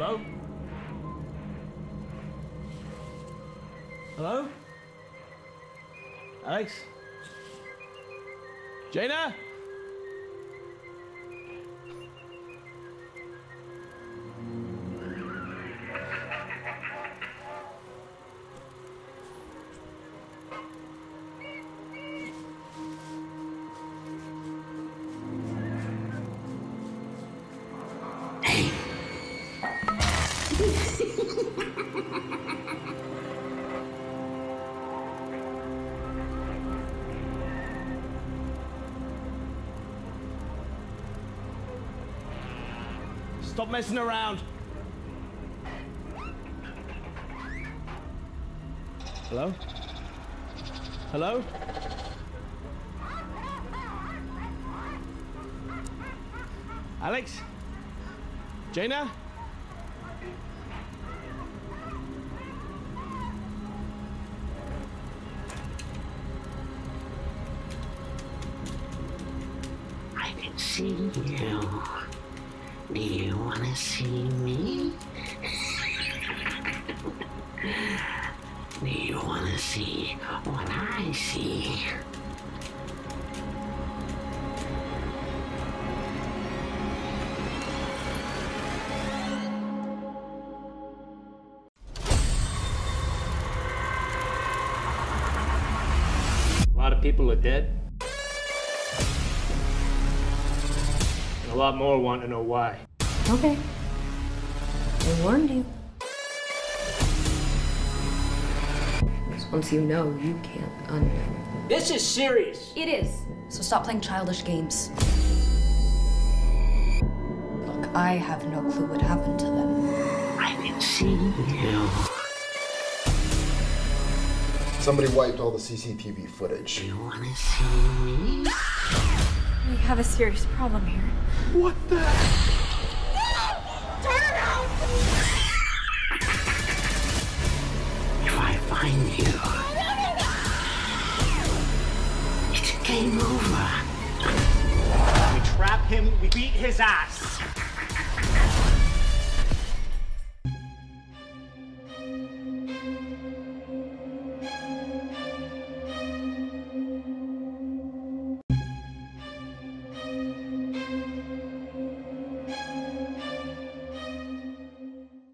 Hello? Hello? Alex? Jaina? Stop messing around. Hello? Hello? Alex? Jaina? See you. Do you want to see me? Do you want to see what I see? A lot of people are dead. A lot more want to know why. Okay. I warned you. Because once you know, you can't unknow. This is serious. It is. So stop playing childish games. Look, I have no clue what happened to them. I can see you. Somebody wiped all the CCTV footage. You want to see me? We have a serious problem here. What the? If I find you, it's game over. We trap him, we beat his ass.